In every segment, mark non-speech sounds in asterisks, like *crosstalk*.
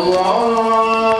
أشهد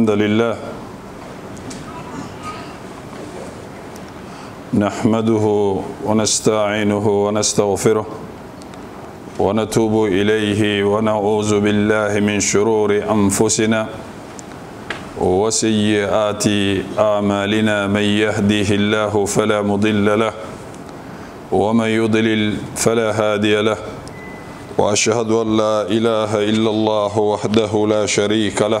الحمد لله نحمده ونستعينه ونستغفره ونتوب إليه ونعوذ بالله من شرور أنفسنا وسيئات أعمالنا من يهده الله فلا مضل له ومن يضلل فلا هادي له وأشهد أن لا إله إلا الله وحده لا شريك له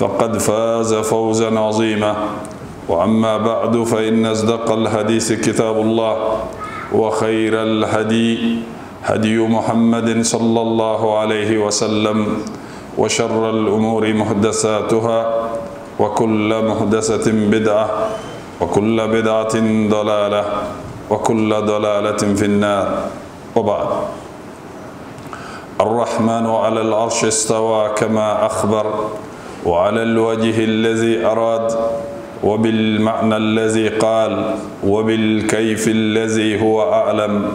فقد فاز فوزا عظيما. وأما بعد فإن أصدق الحديث كتاب الله وخير الهدي هدي محمد صلى الله عليه وسلم وشر الأمور محدثاتها وكل محدثة بدعة وكل بدعة ضلالة وكل ضلالة في النار. وبعد. الرحمن على العرش استوى كما أخبر وعلى الوجه الذي أراد وبالمعنى الذي قال وبالكيف الذي هو أعلم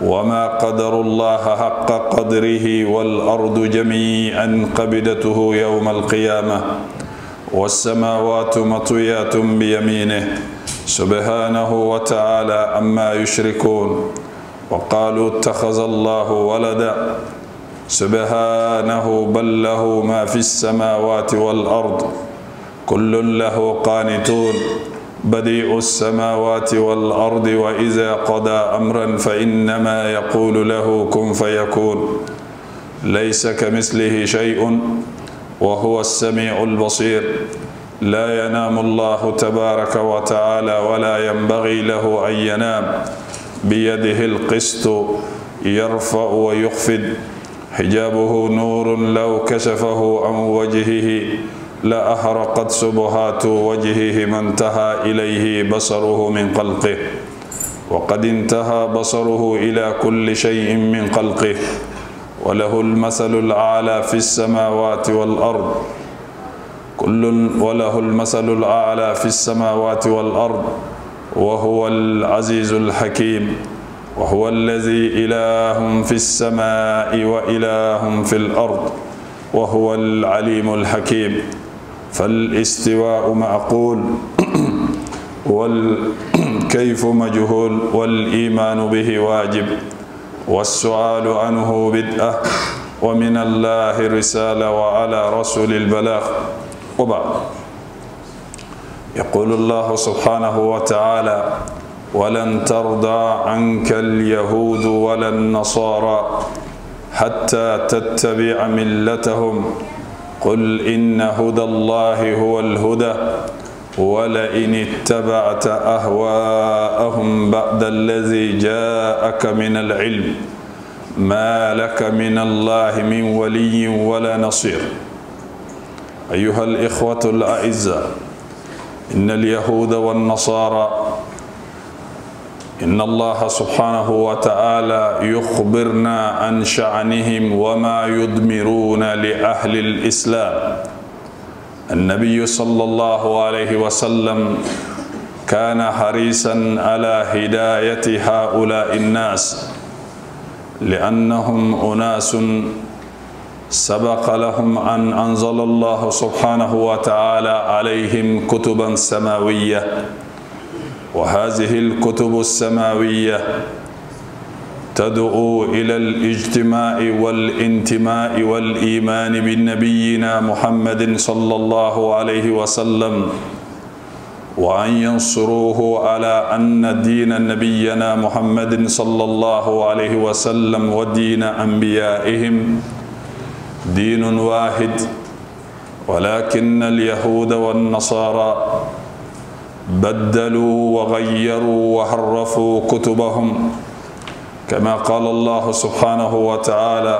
وما قدر الله حق قدره والأرض جميعا قبدته يوم القيامة والسماوات مطويات بيمينه سبحانه وتعالى عما يشركون وقالوا اتخذ الله ولدا سبحانه بل له ما في السماوات والأرض. كل له قانتون. بديع السماوات والأرض وإذا قضى أمرا فإنما يقول له كن فيكون. ليس كمثله شيء وهو السميع البصير. لا ينام الله تبارك وتعالى ولا ينبغي له أن ينام. بيده القسط يرفع ويخفض. حجابه نور لو كشفه عن وجهه لأحرقت سبحات وجهه ما انتهى إليه بصره من قلقه وقد انتهى بصره إلى كل شيء من قلقه وله المثل الأعلى في السماوات والأرض. كل وله المثل الأعلى في السماوات والأرض. وهو العزيز الحكيم. وهو الذي إله في السماء وإله في الأرض وهو العليم الحكيم. فالاستواء معقول *clears throat* والكيف مجهول والإيمان به واجب والسؤال عنه بدءة ومن الله رسالة وعلى رسول البلاغ. وبعد يقول الله سبحانه وتعالى ولن ترضى عنك اليهود ولا النصارى حتى تتبع ملتهم. قل إن هدى الله هو الهدى ولئن اتبعت أهواءهم بعد الذي جاءك من العلم. ما لك من الله من ولي ولا نصير. أيها الإخوة الأعزاء إن اليهود والنصارى إن الله سبحانه وتعالى يخبرنا عن شأنهم وما يدمرون لأهل الإسلام. النبي صلى الله عليه وسلم كان حريصا على هداية هؤلاء الناس لأنهم أناس سبق لهم أن أنزل الله سبحانه وتعالى عليهم كتبا سماوية. وهذه الكتب السماوية تدعو إلى الاجتماع والانتماء والإيمان بنبينا محمد صلى الله عليه وسلم وأن ينصروه على أن دين نبينا محمد صلى الله عليه وسلم ودين أنبيائهم دين واحد ولكن اليهود والنصارى بدلوا وغيروا وحرفوا كتبهم كما قال الله سبحانه وتعالى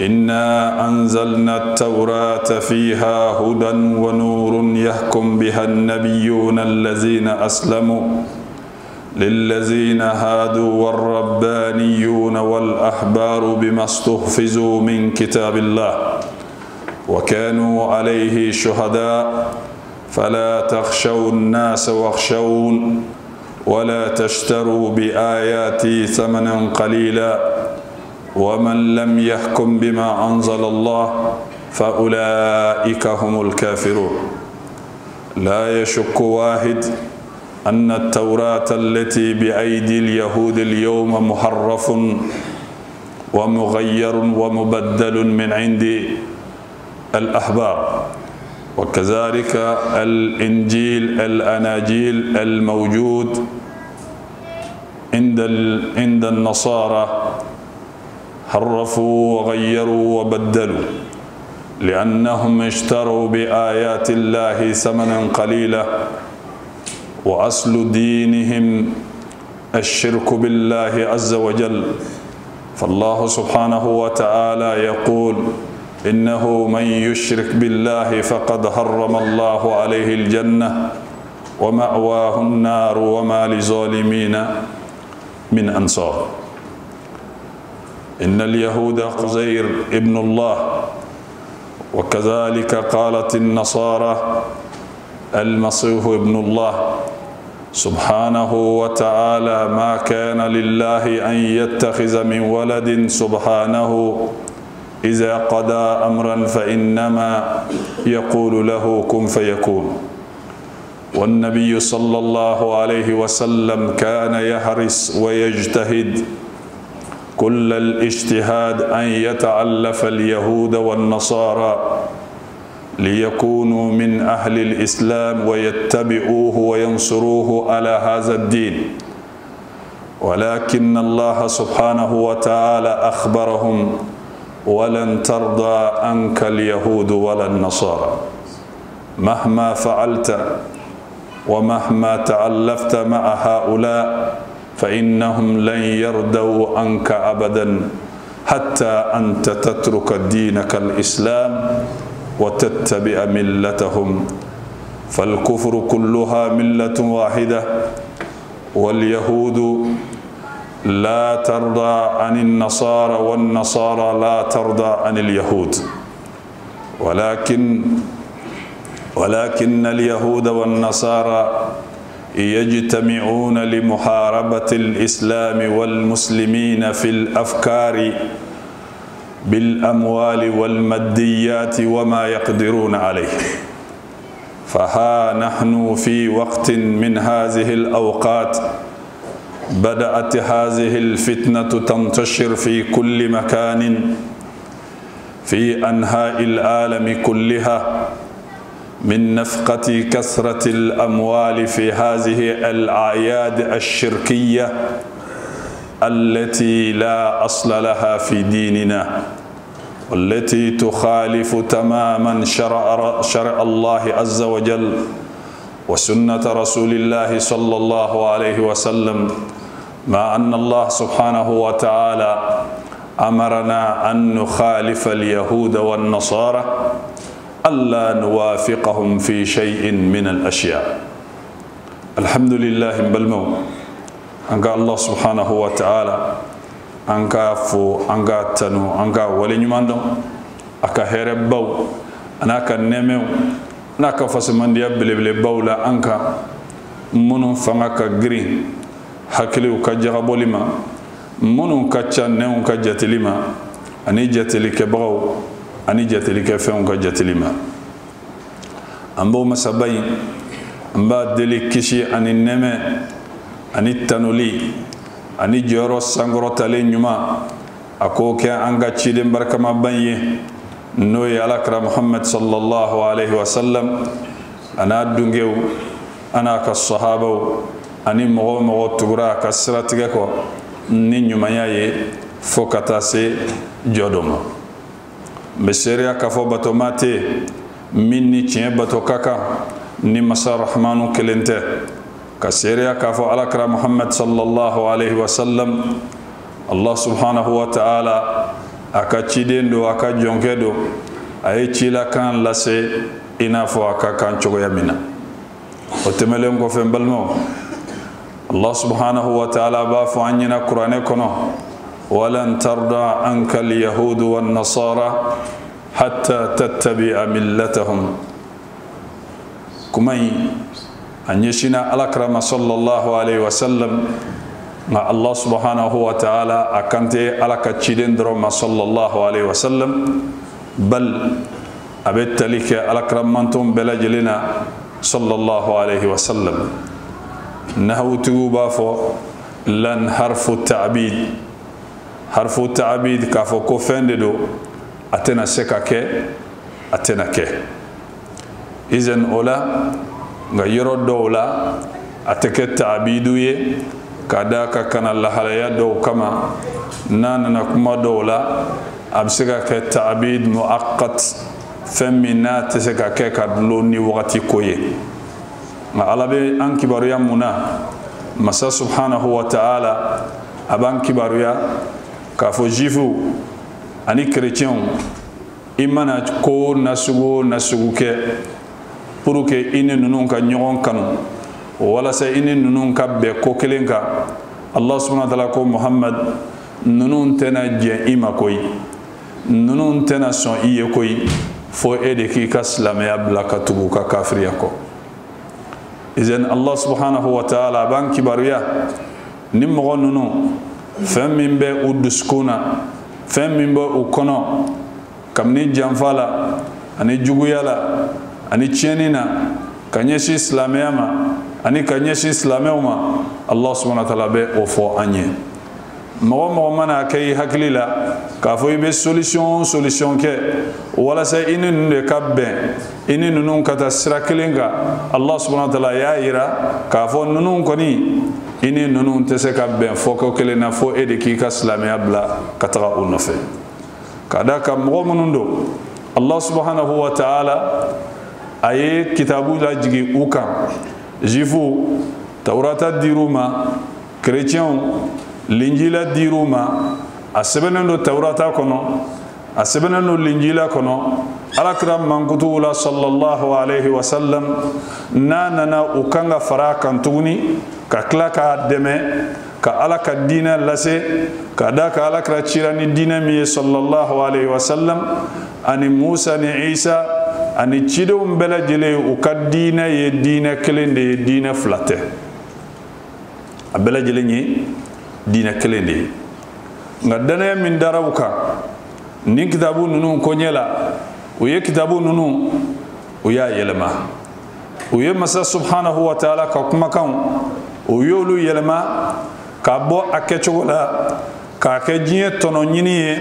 إنا أنزلنا التوراة فيها هدى ونور يحكم بها النبيون الذين أسلموا للذين هادوا والربانيون والأحبار بما استحفظوا من كتاب الله وكانوا عليه شهداء فلا تخشوا الناس واخشون ولا تشتروا بآياتي ثمنا قليلا ومن لم يحكم بما أنزل الله فأولئك هم الكافرون. لا يشك واحد أن التوراة التي بأيدي اليهود اليوم محرف ومغير ومبدل من عند الأحبار. وكذلك الإنجيل الأناجيل الموجود عند عند النصارى حرفوا وغيروا وبدلوا لأنهم اشتروا بآيات الله ثمنا قليلا وأصل دينهم الشرك بالله عز وجل. فالله سبحانه وتعالى يقول إنه من يشرك بالله فقد حرم الله عليه الجنة ومأواه النار وما لظالمين من أنصار. إن اليهود قزير ابن الله وكذلك قالت النصارى المسيح ابن الله سبحانه وتعالى ما كان لله أن يتخذ من ولد سبحانه إذا قضى أمرا فإنما يقول له كن فيكون. والنبي صلى الله عليه وسلم كان يحرص ويجتهد كل الاجتهاد أن يتعلف اليهود والنصارى ليكونوا من أهل الإسلام ويتبعوه وينصروه على هذا الدين. ولكن الله سبحانه وتعالى أخبرهم ولن ترضى عنك اليهود ولا النصارى. مهما فعلت ومهما تعلفت مع هؤلاء فإنهم لن يرضوا عنك أبدا حتى أنت تترك دينك الإسلام وتتبع ملتهم. فالكفر كلها ملة واحدة واليهود لا ترضى عن النصارى والنصارى لا ترضى عن اليهود. ولكن ولكن اليهود والنصارى يجتمعون لمحاربة الإسلام والمسلمين في الأفكار بالأموال والماديات وما يقدرون عليه. فها نحن في وقت من هذه الأوقات بدأت هذه الفتنة تنتشر في كل مكان في أنحاء العالم كلها من نفقة كثرة الأموال في هذه الأعياد الشركية التي لا أصل لها في ديننا والتي تخالف تماما شرع, شرع الله عز وجل. وسنة رسول الله صلى الله عليه وسلم مع أن الله سبحانه وتعالى أمرنا أن نخالف اليهود والنصارى ألا نوافقهم في شيء من الأشياء. الحمد لله بالمو أنك الله سبحانه وتعالى أنك فو أنك تنو أنك ولي نماندو أكا هير باو أنك n'a ka fasamandiya belebelebaw la an kan. Minnu fanga ka girin hakiliw ka jagabɔli ma. Minnu ka ca nɛnw ka jateli ma. Ani jatelikɛbagaw ani jatelikɛfɛnw ka jateli ma. An b'o masaba yi an b'a deli kisi ani nɛmɛ ani tanuli ani jɔyɔrɔ sankɔrɔtalen ɲuman. A k'o kɛ an ka ciden barikamaba ye. N'o ye alakira muhammad sallallahu alaihi wasallam a n'a dungew a n'a ka sahabaw ani mɔgɔ mɔgɔ tugura a ka siratigɛ kɔ ni ɲumanya ye fo ka taa se jɔ dɔ ma n bɛ seereya k'a fɔ batoma tɛ min ni tiɲɛ bato ka kan ni masa rahmanu kelen tɛ ka seereya k'a fɔ alakira muhammad sallallahu alaihi wa sallam allah subhanahu wa ta'ala a ka ciden do a ka jɔnkɛ do a ye cilakan lase i n'a fɔ a ka kan cogoya min na o tɛmɛlen kɔfɛ n balimaw الله سبحانه وتعالى باف عننا قرآنكنا ولن ترضى عنك اليهود والنصارى حتى تتبع ملتهم كمي أن عليه وسلم مع الله سبحانه وتعالى أكنت على كتشيدين درما صلى الله عليه وسلم بل أبت لك الأكرم منتم بلجلنا صلى الله عليه وسلم nahawtigu b'a lan harfu ta'bid. Harfu ta'bid k'a fɔ ko fɛn de don a tɛna se ka kɛ a tɛna kɛ izan o la nka yɔrɔ dɔw a tɛ kɛ ka da ka kana lahalaya dɔw kama n'a nana kuma dɔw la a bɛ se ka kɛ ta'bid mu'aqqat fɛn min n'a tɛ se ka kɛ ka dulon ni wagati ko ye. Nka ala bɛ an kibaruya mun na masa subhanahu wa ta'ala a b'an kibaruya k'a fɔ jifu ani kerecɛnw i mana ko nasugu o nasugu kɛ pour que i ni ninnu ka ɲɔgɔn kanu walasa i ni ninnu ka bɛn ko kelen kan allah subhanahu wa ta'ala ko muhammad ninnu tɛna jɛn i ma koyi ninnu tɛna sɔn i ye koyi fo e de k'i ka silamɛya bila ka tugu ka kafiriya kɔ izen allah subhanahu wa ta'ala a b'an kibaruya ni mɔgɔ ninnu fɛn min bɛ u dusukun na fɛn min bɛ u kɔnɔ kabini janfa la ani juguya la ani tiɲɛni na ka ɲɛsin silamɛya ma ani ka ɲɛsin silamɛw ma allah subhanahu wa ta'ala bɛ o fɔ an ye mɔgɔ mɔgɔ mana kɛ i hakili la k'a fɔ i bɛ solution solution kɛ walasa i ni ninnu de ka bɛn i ni ninnu ka taa sira kelen kan allah subhanahu wa ta'ala y'a yira k'a fɔ ninnu kɔni i ni ninnu tɛ se ka bɛn fɔ ko kelen na fo e de k'i ka silamɛya bila ka taga u nɔfɛ ka da kan mɔgɔ minnu don allah subhanahu wa ta'ala a ye kitabu lajigi u kan jifu tawurata dir'u ma kerecɛnw linjila dir'u ma a sɛbɛnnen don tawurata kɔnɔ a sɛbɛnnen don linjila kɔnɔ alakira mankutuw la sallallahu alaihi wasallam n'a nana u kan ka fara kan tuguni ka tila k'a dɛmɛ ka ala ka diinɛ lase ka da ka alakira cira ni diinɛ min ye sallallahu alaihi wasallam ani musa ni isa ani cidenw bɛɛ lajɛlen u ka diinɛ ye diinɛ kelen de ye diinɛ fila tɛ. A bɛɛ lajɛlen ye diinɛ kelen de ye. Nka danaya min dara u kan nin kitabu ninnu koɲɛ la u ye kitabu ninnu u y'a yɛlɛma. U ye masa subhanahu wa ta'ala ka kumakanw u y'olu yɛlɛma ka bɔ a kɛcogo la k'a kɛ diɲɛ tɔnɔ ɲini ye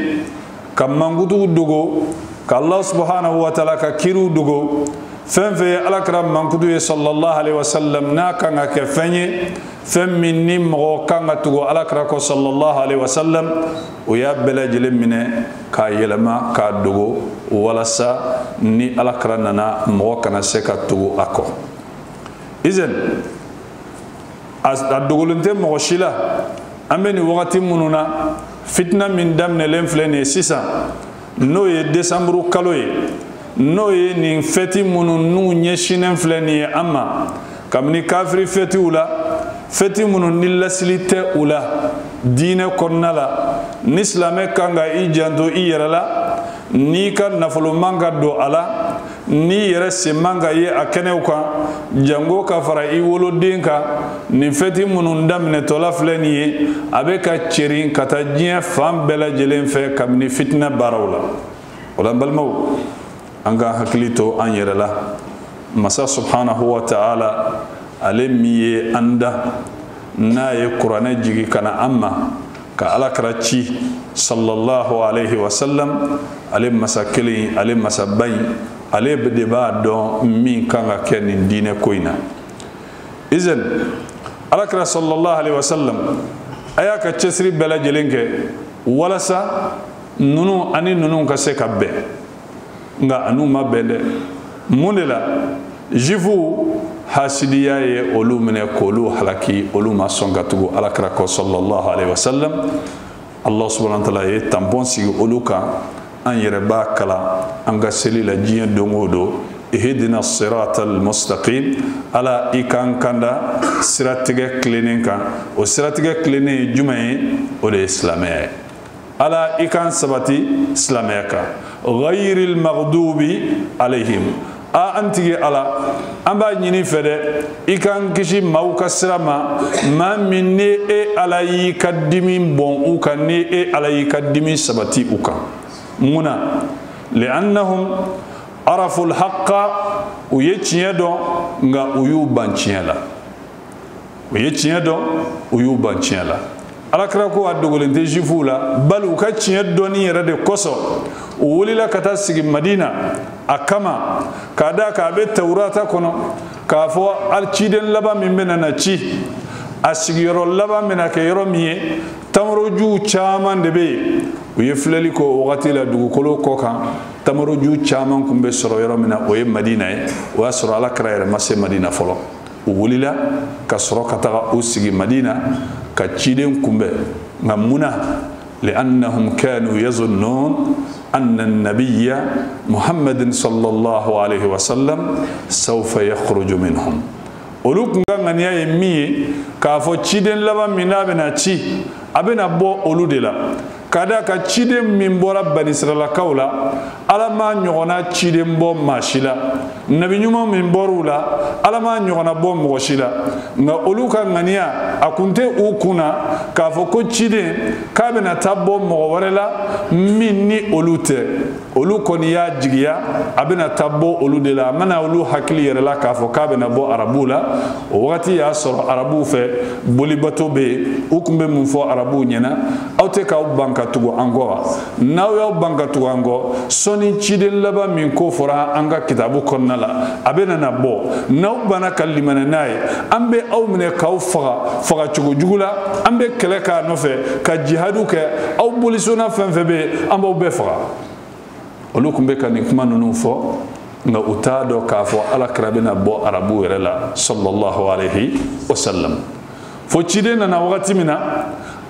ka mankutuw dogo ka allah subhanahu wa ta'ala ka kiriw dogo fɛn fɛn ye alakira mankutu ye sallallahu alaihi wasallam n'a kan ka kɛ fɛn ye fɛn min ni mɔgɔ kan ka tugu alakira kɔ sallallahu alaihi wasallam o y'a bɛɛ lajɛlen minɛ k'a yɛlɛma k'a dogo walasa ni alakira nana mɔgɔ kana se ka tugu a kɔ izɛn a dogolen tɛ mɔgɔ si la an bɛ nin wagati minnu na fitina min daminɛlen filɛ nin ye sisan n'o ye desanburu kalo ye. N'o ye nin fɛti minnu n'u ɲɛsinnen filɛ nin ye an ma. Kabini kafiri fɛtiw la fɛti minnu ni lasili tɛ u la diinɛ kɔnɔna la ni silamɛ kan ka i janto i yɛrɛ la n'i ka nafolo man ka don a la n'i yɛrɛ senman ka ye a kɛnɛw kan jango ka fara i woloden kan nin fɛti minnu daminɛtɔla filɛ nin ye a bɛ ka ceri ka taa diɲɛ fan bɛɛ lajɛlen fɛ kabini fitinɛ baaraw la. O la n balimaw an ka hakili to an yɛrɛ la. Masa subhanahu wa ta'ala ale min ye an da. N'a ye kuranɛ jigi ka na an ma ka alakira ci sallallahu alaihi wasallam ale masa kelen ale masa ba in. Ale de b'a dɔn min kan ka kɛ nin diinɛ ko in na izan alakira sallallahu alaihi wasallam a y'a ka cɛsiri bɛɛ lajɛlen kɛ walasa ninnu ani ninnu ka se ka bɛn nka anu ma bɛn dɛ mun de la jifuw hasidiya ye olu minɛ k'olu halaki olu ma sɔn ka tugu alakira kɔ sallallahu alaihi wasallam allah subhanahu wa ta'ala ye tanpɔn sigi olu kan أن يربا كلا ان غسل لا جي دومودو اهدنا الصراط المستقيم. على ايكان كاندا سراتيك كلينين كان. أو سراتيك كليني جمعي أو الاسلامي على ايكان سباتي اسلاميكا غير المغضوب عليهم. a antigi ala an b'a ɲini fɛ dɛ i kan kisi maw ka sira ma ma min ni e ala y'i ka dimi bɔn u kan ni e ala y'i ka dimi sabati u kan munna liannahum arafu lhaqa u ye tiɲɛ dɔn nka u y'u ban tiɲɛ la u ye tiɲɛ dɔn u y'u ban tiɲɛ la alakira ko a dogolen tɛ zifuw la bali u ka tiɲɛ dɔnni yɛrɛ de kosɔn u wulila ka taa sigi madina a kama k'a da k'a bɛ tawurata kɔnɔ k'a fɔ ali laban min bɛna na ci a sigiyɔrɔ laban bɛna kɛ yɔrɔ min ye tamarojuw caman de bɛ yen ويفلي كو وغتي لا دوغو كلو كوكا تمرو جو تشامان كوم بسرو يرو منا وي مدينة واسر على كرير ما سي مدينة فلو. وولي كسرو كتا اوسي مدينة كاتشيدين كوم مامونا لأنهم كانوا يظنون أن النبي محمد صلى الله عليه وسلم سوف يخرج منهم. ولوك نغان غنيا يمي كافو تشيدين لبا منا بنا تشي. أبنا بو أولو ka da ka ciden min bɔra banisiralakaw la ala ma ɲɔgɔnna ciden bɔ maa si la. Nabiɲuman min bɔr'u la ala ma ɲɔgɔnna bɔ mɔgɔ si la. Nka olu ka ŋaniya a kun tɛ u kun na k'a fɔ ko ciden k'a bɛna taa bɔ mɔgɔ wɛrɛ la min ni olu tɛ. Olu kɔni y'a jigiya a bɛna taa bɔ olu de la. A mana olu hakili yɛrɛ la k'a fɔ k'a bɛna bɔ arabuw la. O wagati y'a sɔrɔ arabuw fɛ bolibato bɛ yen. U tun bɛ mun fɔ arabuw ɲɛna. Aw tɛ k'aw tugu an kɔ wa n'aw y'aw ban ka tugu an kɔ sɔni ciden laban min ko fɔra an ka kitabu kɔnɔna la. A bɛ nana bɔ n'aw banna ka limana n'a ye an bɛ aw minɛ k'aw faga faga cogo jugu la an bɛ kɛlɛ k'a nɔfɛ ka jihadu kɛ aw bolisonna fɛn fɛn bɛ yen an b'aw bɛɛ faga. Olu tun bɛ ka nin kuma ninnu fɔ nka u t'a dɔn k'a fɔ alakira bɛna bɔ arabu yɛrɛ la alayhi wa sallam. Fo ciden nana wagati min na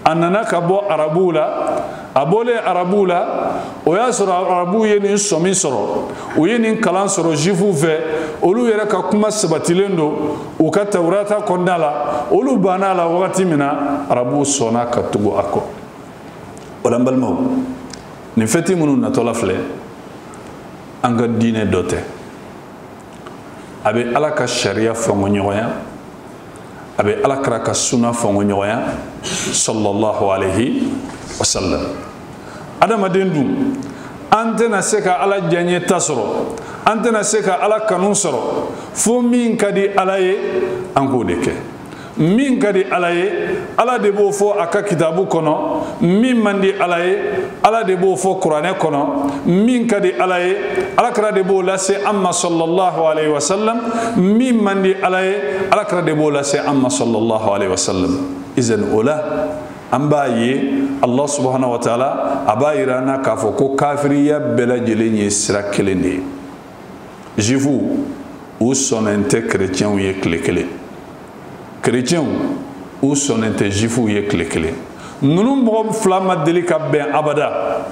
a nana ka bɔ arabuw la a bɔlen arabuw la o y'a sɔrɔ arabuw ye nin sɔmi sɔrɔ u ye nin kalan sɔrɔ zifuw fɛ olu yɛrɛ ka kuma sabatilen don u ka tawurata kɔnɔna la olu banna la wagati min na arabuw sɔnna ka tugu a kɔ o la n balimaw nin fɛti minnu natɔla filɛ an ka diinɛ dɔ tɛ a bɛ ala ka sariya fɔngɔ ɲɔgɔnya a bɛ ala kira ka suna fɔngɔ ɲɔgɔnya sallallahu alaihi wa sallam. Adamaden dun an tɛna se ka ala diyaɲɛ ta sɔrɔ an tɛna se ka ala kanu sɔrɔ fo min ka di ala ye an k'o de kɛ. Min ka di ala ye ala de b'o fɔ a ka kitabu kɔnɔ min man di ala ye ala de b'o fɔ kuranɛ kɔnɔ min ka di ala ye alakira de b'o lase an ma sallallahu alaihi wa sallam min man di ala ye alakira de b'o lase an ma sallallahu alaihi wa sallam. Izan o la an b'a allah subhanahu wa ta'ala a b'a yira na k'a fɔ ko kafiriya bɛɛ lajɛlen ye sira kelen de ye. Zifu u sɔnnen tɛ kerecɛnw ye tile kelen. Kerecɛnw u sɔnnen tɛ zifuw ye kelen. Abada.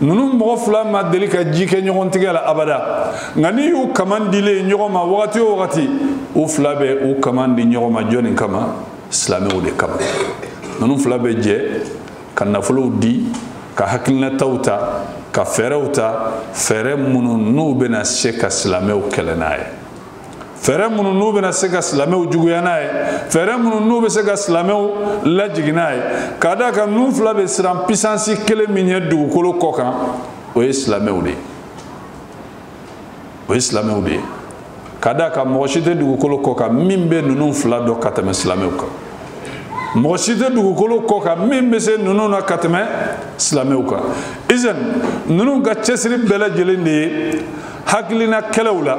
Ninnu mɔgɔ fila ma deli ka ji kɛ ɲɔgɔn la abada. Nka n'i y'u kaman dilen ɲɔgɔn ma wagati o wagati u fila bɛ u kaman di ɲɔgɔn ma jɔnni kama silamɛw de kama ninnu fila bɛ jɛ ka nafolow di ka hakilinataw ta ka fɛɛrɛw ta fɛɛrɛ minnu n'u bɛna se ka silamɛw kɛlɛ n'a ye. Fɛɛrɛ minnu n'u bɛna se ka silamɛw juguya n'a ye fɛɛrɛ minnu n'u bɛ se ka silamɛw lajigin n'a ye k'a d'a kan ninnu fila bɛ siran pisansi kelen min ye dugukolo kɔ kan o ye silamɛw de ye. O ye silamɛw de ye. K'a d'a kan mɔgɔ si tɛ dugukolo kɔ kan min bɛ ninnu fila dɔn ka tɛmɛ silamɛw kan mɔgɔ si tɛ dugukolo kɔ kan min bɛ se ninnu na ka tɛmɛ silamɛw kan izan ninnu ka cɛsiri bɛɛ lajɛlen de ye hakilina kɛlɛw la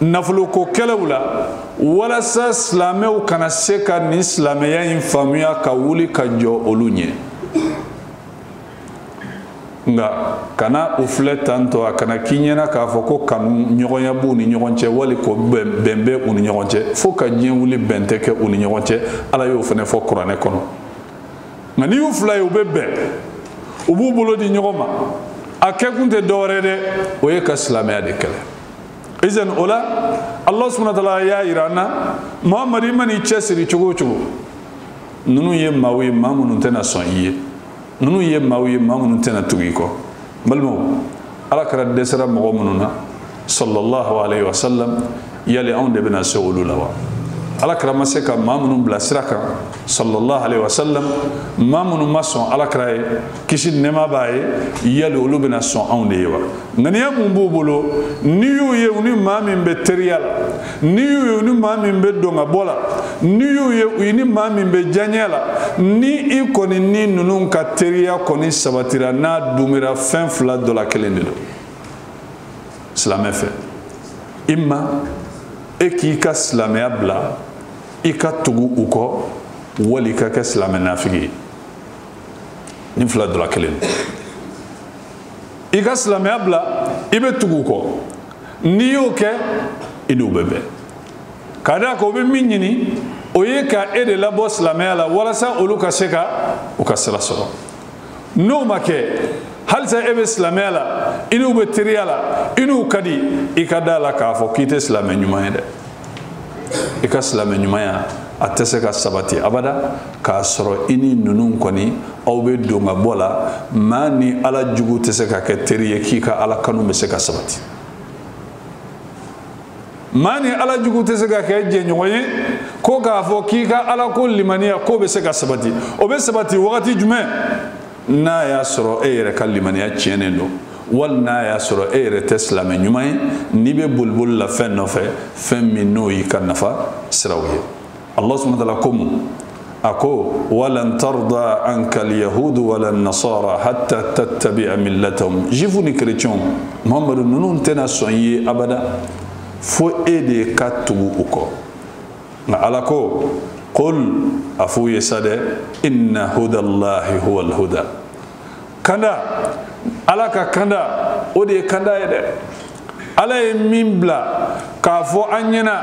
nafoloko kɛlɛw la walasa silamɛw kana se ka nin silamɛya in faamuya ka wuli ka jɔ olu ɲɛ nka kana u filɛ tantɔ a kana k'i ɲɛna k'a fɔ ko kanu ɲɔgɔnya b'u ni ɲɔgɔn cɛ wali ko bɛn bɛ u ni ɲɔgɔn cɛ fo ka diɲɛ wuli bɛn tɛ kɛ u ni ɲɔgɔn cɛ ala y'o fana fɔ kuranɛ kɔnɔ nka n'i y'u fila ye u bɛ bɛn u b'u bolo di ɲɔgɔn ma a kɛkun tɛ dɔwɛrɛ dɛ o ye ka silamɛya de kɛlɛ izan o la allah subhanahu wa ta'ala y'a yira an na muhamadu i man'i cɛsiri cogo o cogo ninnu ye maaw ye maa minnu tɛna sɔn i ye ninnu ye maaw ye maa minnu tɛna tugu i kɔ balimaw ala kɛra dɛsɛra mɔgɔ minnu na sallallahu alaihi wa sallam yali anw de bɛna se olu la wa ala kɛra ma se ka maa minnu bila sira kan sallallahu alaihi wa sallam maa minnu ma sɔn ala kɛra ye kisi nɛma b'a ye yali olu bɛna sɔn anw de ye wa ŋaniya mun b'u bolo n'i y'u ye u ni maa min bɛ teriya la n'i y'u ye u ni maa min bɛ don ka bɔ la n'i y'u ye u ni maa min bɛ diyaɲɛ la ni i kɔni ni ninnu ka teriya kɔni sabatira n'a dumira fɛn fila dɔ la kelen de don silamɛ fɛ i ma e k'i ka silamɛya bila i ka tugu u kɔ wali i ka kɛ silamɛ nafigi ye nin fila dɔla kelen don i ka silamɛya bila i bɛ tugu u kɔ n'i y'o kɛ i n'u bɛ bɛn ka da o bɛ min ɲini o ye ka e de labɔ silamɛya la walasa olu ka se ka u ka sira sɔrɔ n'o ma kɛ halisa e bɛ silamɛya la i n'u bɛ teriya la i n'u ka di i ka da la k'a fɔ k'i tɛ silamɛ ɲuman ye dɛ i ka silamɛ ɲumanya a tɛ se ka sabati. Abada k'a sɔrɔ i ni ninnu kɔni aw bɛ don ka bɔ la maa ni ala jugu tɛ se ka kɛ teri ye k'i ka ala kanu bɛ se ka sabati. Maa ni ala jugu tɛ se ka kɛ jɛɲɔgɔn ye ko k'a fɔ k'i ka ala ko limaniya k'o bɛ se ka sabati. O bɛ sabati wagati jumɛn n'a y'a sɔrɔ e yɛrɛ ka limaniya tiɲɛnen don wali n'a y'a sɔrɔ e yɛrɛ tɛ silamɛ ɲuman ye n'i bɛ boliboli la fɛn nɔfɛ fɛn min n'o y'i ka nafa siraw ye allah subhanahu wa ta'ala ko mun walan tarda anka alyahudu wala nasara hatta tattabi'a millatahum juifu ni chrétien muhamadu ninnu tɛna sɔn abada fo e de ka tugu u kɔ nka ala dɛ inna hudallahi huwa alhuda kanda ala ka kanda o de ye kanda ye dɛ ala ye min bila k'a fɔ an ɲɛna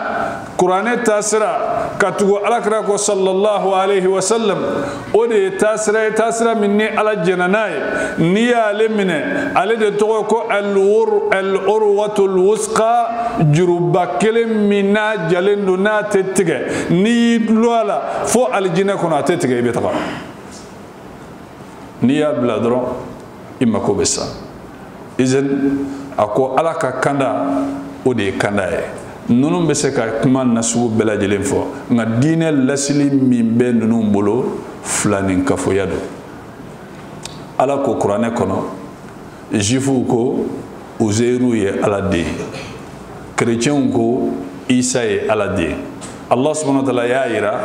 kuranɛ taasira ka tugu alakira kɔ sallallahu alaihi wasallam. O de ye taasira ye taasira min ni ala jɛna n'a ye n'i y'ale minɛ ale de tɔgɔ ko al-urwatul wusqa juruba kelen min n'a jalen don n'a tɛ tigɛ n'i y'i dulon a la fo alijinɛ kɔnɔ a tɛ tigɛ i bɛ taga. N'i y'a bila dɔrɔn i mako bɛ sa. Izin a ko ala ka kanda o de ye kanda ye. Ninnu bɛ se ka kuma nasugu bɛɛ lajɛlen fɔ. Nka diinɛ lasili min bɛ ninnu bolo filanin kafoya don ala ko kuranɛ kɔnɔ zifuw ko uzeiru ye ala den ye. Kerecɛnw ko isa ye ala den ye الله سبحانه وتعالى يايرا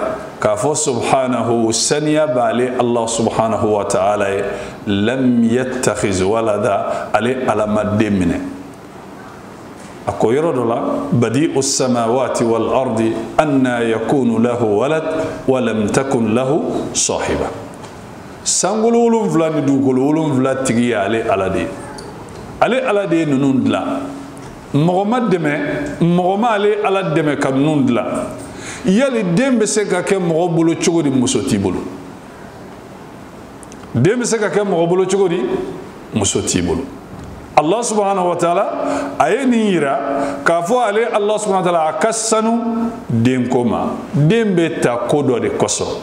كافو سبحانه سنيا بالي الله سبحانه وتعالى لم يتخذ ولدا علي على مدمنه أكو يرد الله بديء السماوات والأرض أن يكون له ولد ولم تكن له صاحبة. سنقولولم فلان دوقولولم فلا تجي علي على دي. علي على دي نوندلا مغمد دمه مغمالي على دمه كنوندلا yali den bɛ se ka kɛ mɔgɔ bolo cogo di muso t'i bolo? Den bɛ se ka kɛ mɔgɔ bolo cogo di muso t'i bolo? Allah subhanahu wa taala a ye nin yira k'a fɔ ale allah subhanahu wa taala a ka sanu denko ma. Den bɛ ta ko dɔ de kosɔn.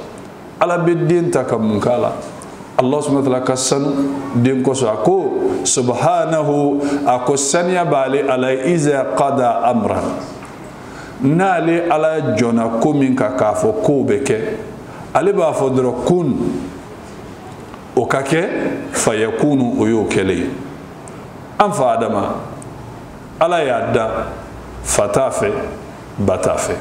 Ala bɛ den ta ka mun k'a la? Allah subhanahu wa taala ka sanu den kosɔn. A ko subhanahu a ko saniya b'ale ala iza qada amran. N'ale ala jɔnna ko min kan k'a fɔ kow bɛ kɛ. Ale b'a fɔ dɔrɔn kun o ka kɛ fayakunu o y'o kɛlen ye. An fa adama ala y'a da fa t'a fɛ ba t'a fɛ.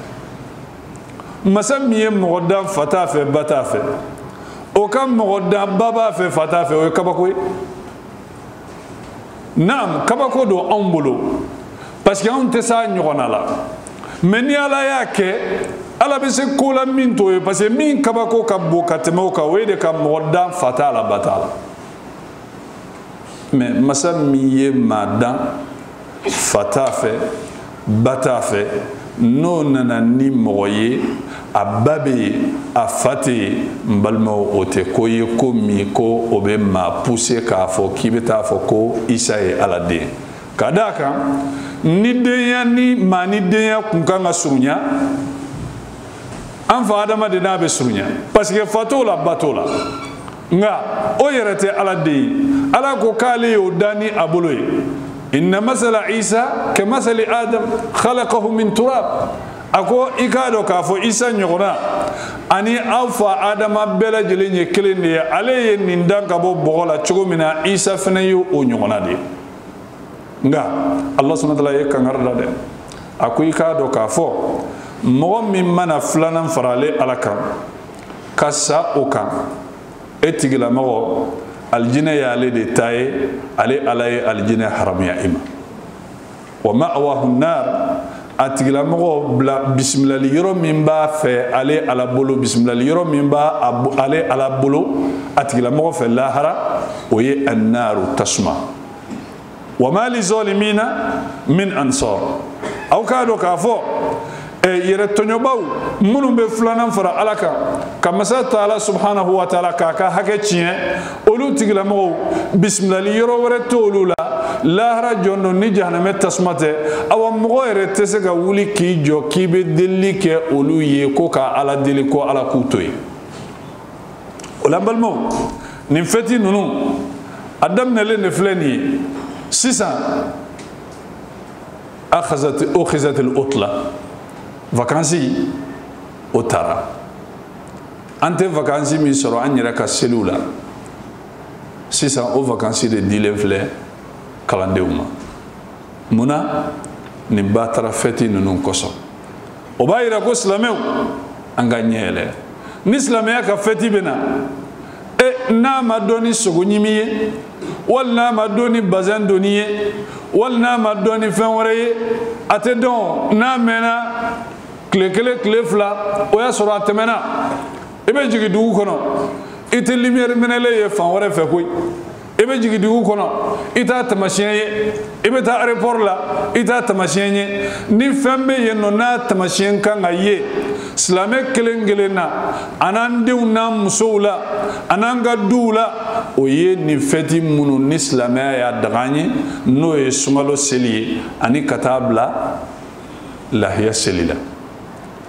Masa min ye mɔgɔ dan fa t'a fɛ ba t'a fɛ. O ka mɔgɔ dan ba b'a fɛ fa t'a fɛ o ye kabako ye. Naam kabako don anw bolo. Parce anw tɛ s'a ɲɔgɔnna la mɛ ni ala y'a kɛ ala bɛ se ko la min t'o ye parce que min kabako ka bon ka tɛmɛ o kan o ye de ka mɔgɔ dan fa t'a la ba t'a la. Mɛ masa min ye maa dan fa t'a fɛ ba t'a fɛ n'o nana ni mɔgɔ ye a ba bɛ yen a fa tɛ yen n balimaw o tɛ ko ye ko min ko o bɛ maa pousse k'a fɔ k'i bɛ taa fɔ ko isa ye ala den ka d'a kan ni denya ni maa ni denya kun kan ka surunya. An fa adamaden n'a bɛ surunya. Parce que fa t'o la ba t'o la. Nka o yɛrɛ tɛ ala den ye. Ala ko k'ale y'o da ni a bolo ye. Inna masala isa ka masali adam khalaqahu min turab. A ko i k'a dɔn k'a fɔ isa ɲɔgɔnna. Ani aw fa adama bɛɛ lajɛlen ye kelen de ye. Ale ye nin dan ka bɔ bɔgɔ la cogo min na isa fana ye o ɲɔgɔnna de ye nka ala sɔnna tala ye kangari da dɛ. A ko i k'a dɔn k'a fɔ mɔgɔ min mana filanan fara ale ala kan ka sa o kan e tigilamɔgɔ alijinɛ y'ale de ta ye ale ala ye alijinɛ haramuya i ma. Wa ma'awahu nar a tigilamɔgɔ bila bisimilali yɔrɔ min b'a fɛ ale ala bolo bisimilali yɔrɔ min b'a ale ala bolo a tigilamɔgɔ fɛ lahara o ye annaru tasuma subhanahu wa taala k'a ka hakɛ tiɲɛ olu tigilamɔgɔw bisimilali yɔrɔ wɛrɛ t'olu la lahara jɔn don ni jahanamɛ tasuma tɛ awa mɔgɔ yɛrɛ tɛ se ka wuli k'i jɔ k'i bɛ delili kɛ olu ye ko ka ala deli ko ala k'u to yen o la n balimaw nin fɛti ninnu a daminɛlen de filɛ nin ye sisan akhazat al-utla. Vakansi o tara an tɛ vakansi min sɔrɔ an yɛrɛ ka seliw la sisan o vakansi de dilen filɛ kalandenw ma mun na nin ba tara fɛti ninnu kosɔn o b'a yira ko silamɛw an ka ɲɛ ni silamɛya ka fɛti bɛ na e n'a ma dɔn ni sogo ɲimi ye wali n'a ma dɔn ni bazɛn donni ye. Wali n'a ma dɔn ni fɛn wɛrɛ ye. A tɛ dɔn n'a mɛnna tile kelen tile fila o y'a sɔrɔ a tɛmɛna i bɛ jigin dugu kɔnɔ i tɛ lumière minɛlen ye fan wɛrɛ fɛ koyi i bɛ jigin dugu kɔnɔ i t'a tamasiyɛn ye i bɛ taa aéroport la i t'a tamasiyɛn ye ni fɛn bɛ yen nɔ n'a tamasiyɛn kan ka ye. Silamɛ kelen kelen na a n'an denw n'an musow la a n'an ka duw la o ye nin fɛti minnu ni silamɛya y'a daga an ye n'o ye sunkalo seli ye ani ka taa bila lahiya seli la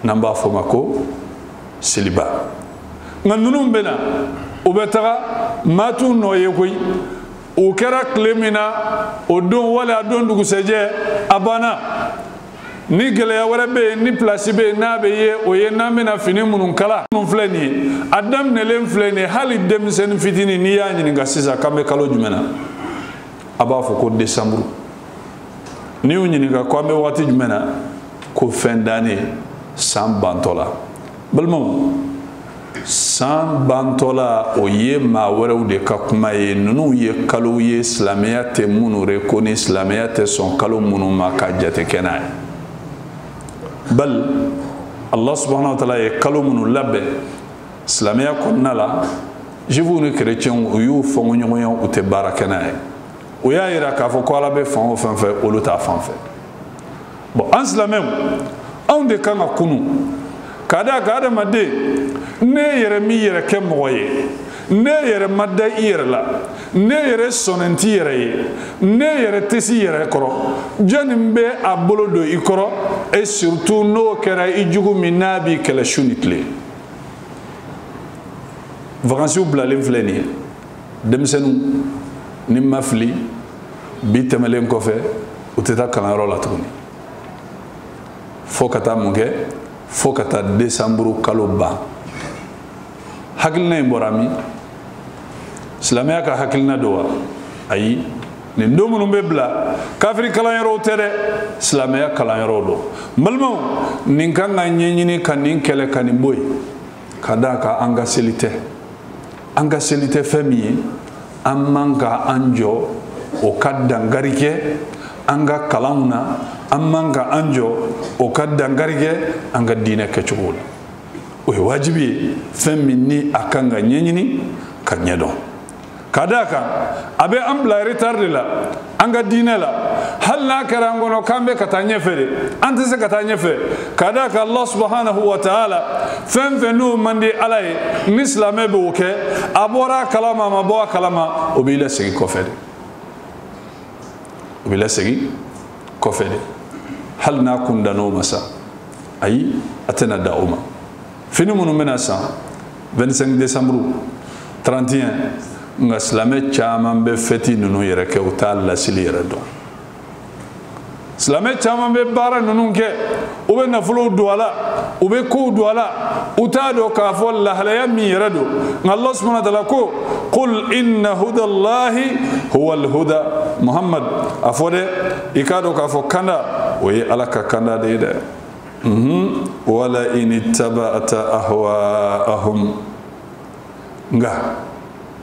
n'an b'a fɔ ma ko seliba. Nka ninnu bɛ u bɛ taga maa nɔ ye koyi o kɛra tile min na o don wali a don dugusɛjɛ a banna ni gɛlɛya wɛrɛ bɛ yen ni pilasi bɛ yen n'a bɛ ye o ye n'an bɛna fini minnu kala minnu filɛ nin ye a daminɛlen filɛ nin ye hali denmisɛnnin fitinin n'i y'a ɲininka sisan k'an bɛ kalo jumɛn na a b'a fɔ ko desanburu n'i y'u ɲininka ko an bɛ waati jumɛn na ko fɛn dannen san bantɔ la balimaw san bantɔla o ye maa wɛrɛw de ka kuma ye. Nunu ye kalow ye silamɛya tɛ minnu reko ni silamɛya tɛ sɔn kalo minnu ma ka jate kɛ n'a ye. Bali allah subhanahu wa taala ye kalo minnu labɛn. Silamɛya kɔnɔna la juifuw ni kerecɛnw u y'u fɔnkoɲɔgɔnya u tɛ baara kɛ ye. O y'a yira k'a fɔ ko ala bɛ fan o fɛn fɛ olu t'a fan fɛ. Bɔn an silamɛw anw de kan ka kunu ka da ka adamaden ne yɛrɛ min yɛrɛ kɛ mɔgɔ ye ne yɛrɛ ma da i yɛrɛ la ne yɛrɛ sɔnnen t'i yɛrɛ ye ne yɛrɛ tɛ s'i yɛrɛ kɔrɔ. Jɔnni bɛ a bolo don i kɔrɔ et surtout n'o kɛra i jugu min n'a b'i kɛlɛ su ni tile. Vakansiw bilalen filɛ nin ye. Denmisɛnninw ni ma fili bi tɛmɛlen kɔfɛ u tɛ taa kalanyɔrɔ la tuguni. Fo ka taa mun kɛ fo ka taa desanburu kalo ban hakilina in bɔra min? Silamɛya ka hakilina do wa? Ayi nin don minnu bɛ bila kafiri kalanyɔrɔw tɛ dɛ. Kalanyɔrɔw do n balimaw nin kan ka ɲɛɲini ka nin kɛlɛ ka nin ka d'a kan an ka seli tɛ. An ka seli tɛ fɛn min ye. An man ka an jɔ o ka dankari kɛ. An ka kalanw na an man ka an jɔ o ka dankari kɛ an ka diinɛ kɛcogo la o ye wajibi ye fɛn min ni a kan ka ɲɛɲini ka ɲɛdɔn ka d'a kan a bɛ an bila retard de la. An ka diinɛ la hali n'a kɛra an kɔnɔ k'an bɛ ka taa ɲɛfɛ de an tɛ se ka taa ɲɛfɛ ka d'a kan allah subhanahu wa ta'ala fɛn fɛn n'o man di ala ye ni silamɛ kɛ a bɔra a kalama a ma bɔ a kalama o b'i lasegin kɔfɛ de o b'i lasegin kɔfɛ de hali n'a kun dann'o ma sa ayi a tɛna da o ma fini minnu bɛna san 25 décembre 31 nka silamɛ caman bɛ fɛti ninnu yɛrɛ kɛ u t'a lasili yɛrɛ dɔn silamɛ caman bɛ baara ninnu kɛ u bɛ nafolow don a la u bɛ kow don a la u t'a dɔn k'a fɔ lahalaya min yɛrɛ don nka allah subhanahu wa ta'ala ko qul inna hudallahi huwa alhuda muhammad a fɔ dɛ i k'a dɔn k'a fɔ kanda o ye ala ka kanda de ye dɛ wala in tabata ahwa'ahum. Nga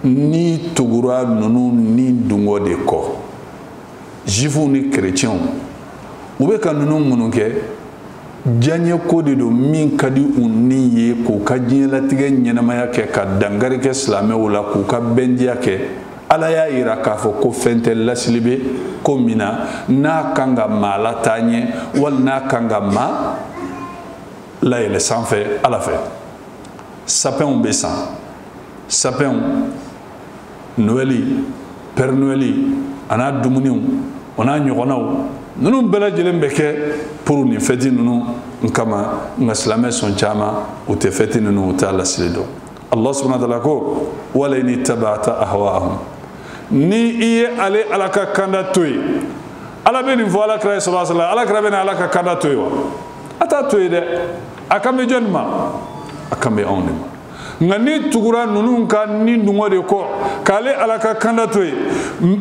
ni tugura nunu ni dungo de kɔ jifuw ni kerecɛnw u bɛ ka nunu minnu kɛ diyaɲɛ ko de do min ka di u ni ye k'u ka diɲɛlatigɛ ɲɛnamaya kɛ ka dangarikɛ silamɛw la k'u ka bɛndiya kɛ ala y'a yira k'a fɔ ko fɛn tɛ lasili bɛ ko min na n'a kan ka maa lataa ɲɛ wali n'a kan ka maa layɛlɛ sanfɛ ala fɛ sapɛnw bɛ san sapɛnw noɛli pɛr noɛli a n'a dumuniw o n'a ɲɔgɔnnaw ninnu bɛɛ lajɛlen bɛ kɛ pour nin fɛti ninnu kama nka silamɛ sɔn caman u tɛ fɛti ninnu u t'a lasili dɔn allah subhanahu wa ta'ala ko wala ni tabata ahwaahum ni i ye ale ala ka kanda to yen ala bɛ nin fɔ ala kira sɔrɔ sɔrɔ ala kira bɛ na ala ka kanda to yen wa? A t'a to yen dɛ. A kan bɛ jɔnni ma? A kan bɛ anw de ma. Nka ni tugura ninnu ka ni dungɔ de kɔ k'ale ala ka kanda to yen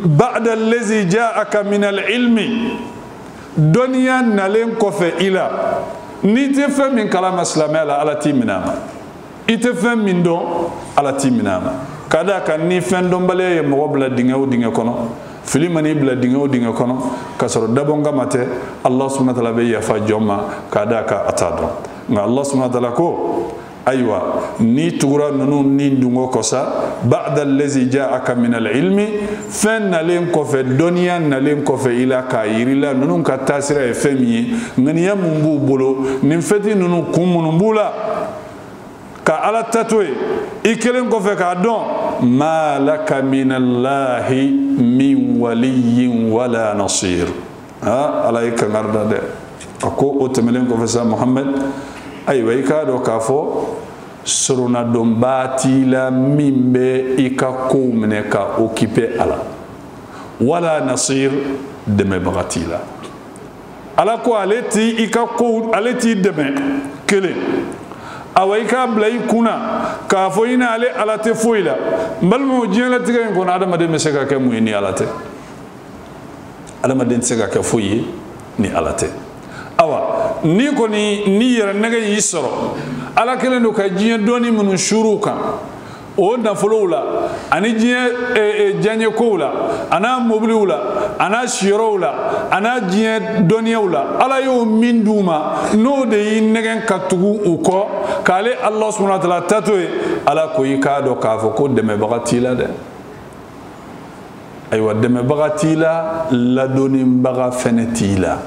ba'da lezi ja'aka min al-ilmi dɔnniya nalen kɔfɛ i la. N'i tɛ fɛn min kalama silamɛya la ala t'i minɛ a ma. I tɛ fɛn min dɔn ala t'i minɛ a ma ka d'a kan ni fɛn dɔnbaliya ye mɔgɔ bila dingɛ o dingɛ kɔnɔ fili man'i bila dingɛ o dingɛ kɔnɔ k'a sɔrɔ dabɔ kama tɛ ala subahana taala bɛ yafa jɔn ma k'a d'a kan a t'a dɔn nka ala subahana taala ko ayiwa ni tugura ninnu ni dungo kɔsa ba'da allazi ja'aka min al-ilmi fɛn nalen kɔfɛ dɔnniya nalen kɔfɛ i la k'a yiri la ninnu ka taasira ye fɛn min ye ŋaniya mun b'u bolo nin fɛti ninnu kun minnu b'u la كالا تاتوي إكلم كوفيكا دون ما لك من الله من ولي ولا نصير ها عليك مرد أكو أتملين كوفيسا محمد أيوة إكا دو كافو سرنا دون باتيلا من بي إكا كومنكا أوكيبي ألا ولا نصير دمي بغتيلا ألا كو ألتي إكا كو ألتي دمي كلي awa i k'a bila i kunna k'a fɔ i n'ale ala tɛ foyi la n balimaw diɲɛlatigɛ in kɔnɔ adamaden bɛ se ka kɛ mun ye ni ala tɛ adamaden tɛ se ka kɛ foyi ye ni ala tɛ awa ni kɔni ni yɛrɛ nɛgɛ y'i sɔrɔ ala kelen don ka diɲɛ dɔɔni minnu suuruw kan. O nafolow la ani diɲɛ diyaɲɛkow kow la a n'a mobiliw la a n'a siyɔrɔw la a n'a diɲɛ dɔnniyaw la ala y'o min d'u ma n'o de y'i nɛgɛn ka tugu u kɔ k'ale ala subahana taala tato ye ala ko i k'a dɔn k'a fɔ ko dɛmɛbaga t'i la dɛ ayiwa dɛmɛbaga t'i la ladonnibaga fɛnɛ t'i la